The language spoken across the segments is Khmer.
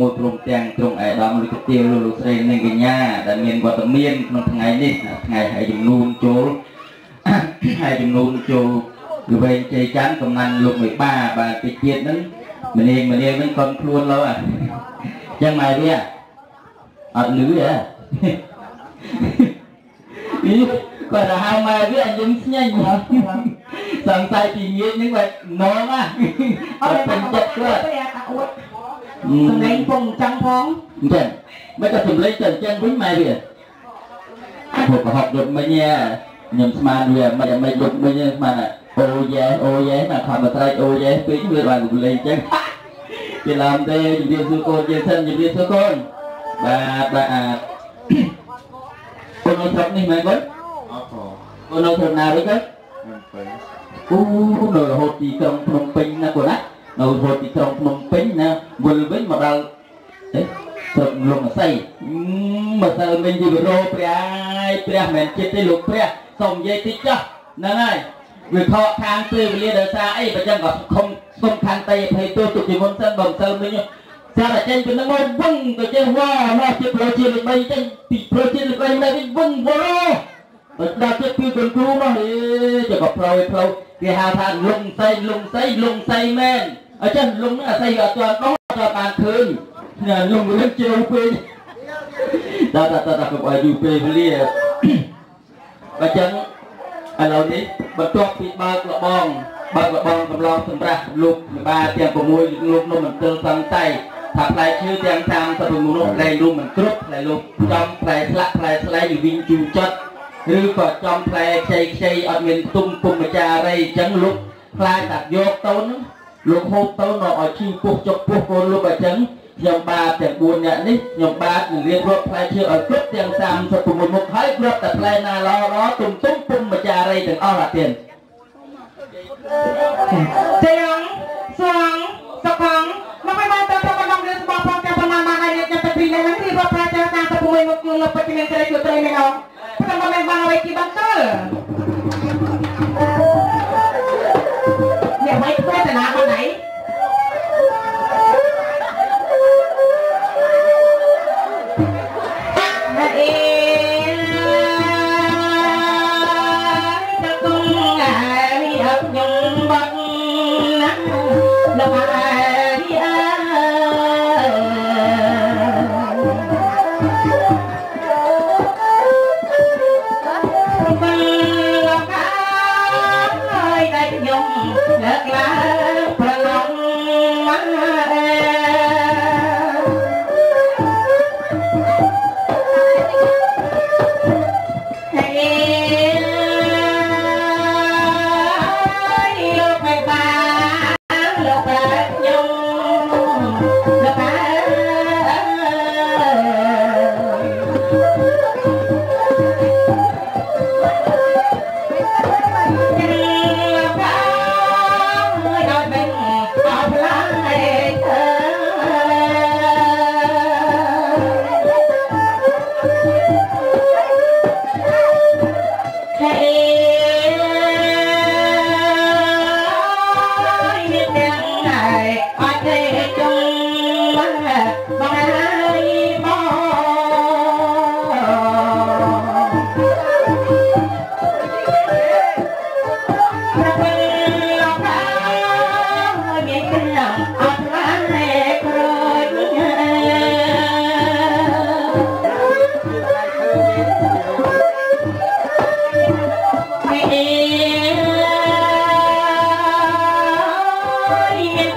មួយព្រមទាំងក្រុងអេដាមលោកទាវលោកលោកស្រីនិងកញ្ញាដែលមានវត្តមានក្នុងថ្ងៃនេះថ្ងៃហើយជំនូនចូលហើយជំនូនចូលល្វែងជ័យច័ន្ទកំណាន់លោកមេបាបាទពីជាតិហ្នឹងម្នាងម្នាងហ្នឹងកូនខ្លួនលោអញ្ចឹងមកវាអត់លឺទេនេះគាត់ទៅហៅមកវាអញខ្ញុំស្ញាញ់សង្ស័យពីងាយហ្នឹងគាត់នងណាអត់ពេញចិត្តគាត់អួត សម្លេងពងចឹងផងអញ្ចឹងមិនក៏សម្លេងទៅអញ្ចឹងវិញម៉ែវាពួកប្រហុកដុតមិញខ្ញុំស្មានវាមិនមិនដុតមិញស្មានអូយ៉េអូយ៉េណាខំត្រែកអូយ៉េពេកវាបានសម្លេងអញ្ចឹងពីឡាមទេជំរាបសួរកូនយើងសិនជំរាបសួរកូនបាទបាទអាកូននៅស្រុកនេះមែនបងអត់ផងកូននៅស្រុកណាវិញទៅមិនពេញអូនៅរហូតទីក្រុងភ្នំពេញណាកូនណា នៅរហូតទីក្រុងភ្នំពេញណាវិលវិញមកដល់អេស្រុកលោកអស័យមកទៅវិញជីវរោព្រះអាយព្រះមិនមែនចិត្តទេលោកព្រះសូមនិយាយតិចចុះហ្នឹងហើយវាខកខាងពេលវេលាដោយសារអីបើចឹងក៏ខំសុំខន្តីអភ័យទោសទុកជាមុនសិនបើមិនទៅវិញសារតែចេញពីនឹងមកវឹងទៅចេះវ៉ាមកជាប្រជាលេខ3ចេញពីប្រជាលេខ3មកវិញវឹងវ៉ាបើដល់ទៀតពីគុណគ្រូនោះអេចុះក៏ផ្លូវផ្លូវគេហៅថាលងសៃលងសៃលងសៃមែន អញ្ចឹងលងហ្នឹងអាស័យអត់ទាន់ដោះអត់បានឃើញណាលងរឿងជ្រៅពេកតើតើតើកុំឲ្យយូរពេលវេលាបើចឹងឥឡូវនេះបន្ទាប់ពីបើកលបងបើកលបងកំឡងសម្រាប់លោកម្បាលទាំង6លោកនំមន្ទិលសង្ស័យថាផ្លែឈើទាំង36នោះផ្លែរួមមិនគ្រប់ផ្លែលោកចំផ្លែស្លាក់ផ្លែស្លែងវិញជូរចត់ឬក៏ចំផ្លែខ្ចីខ្ចីអត់មានទុំពុំម្ចារីអញ្ចឹងលោកខ្លាចតែយកទៅហ្នឹង លោកហូបទៅនៅឲ្យឈឺពោះចុកពោះកូនលោកអញ្ចឹងខ្ញុំបាទទាំង4នាក់នេះខ្ញុំបាទនឹងរៀបរាប់ផ្លែឈើឲ្យគ្រប់ទាំង36មុខហើយគ្រប់តែផ្លែណាល្អល្អទុំទុំពុំម្ចារីទាំងអស់អាទៀតទាំងសងសកងមកឲ្យបានទៅប្រដំរឿងរបស់ផងការប្រមាណបានឲ្យរៀបចំទៅពីនេះនេះរាប់ប្រាចាតាមទៅមួយមកក្នុងពិតមានត្រីជួយត្រីមែនអត់ប្រដំបានបានឲ្យទីបានទៅ ខ្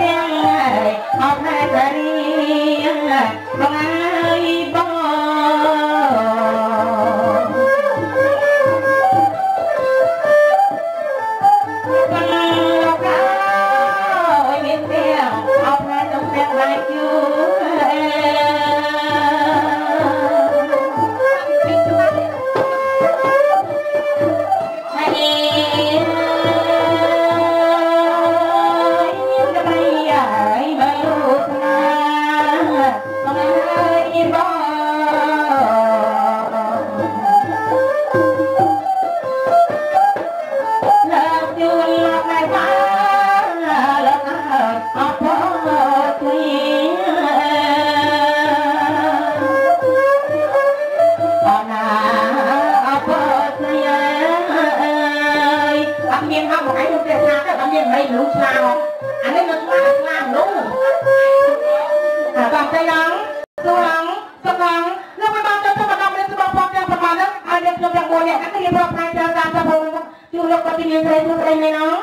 ទាំងអបហេរីបងអើយបង ផ្ទះទៅអត់មានមិនលុះឆ្លាមអានេះនៅឆ្លាឆ្លាមនោះអាបងតៃឡងសួងសបងលោកបានទៅទៅម្ដងនេះសបងផងទាំងប្រមាណហ្នឹងហើយយើងខ្ញុំទាំងមួយនេះគ្នាប្រកផ្នែកច្រើនតាមទៅផងជួលោកក៏ទីមានស្រីស្រីមែនអត់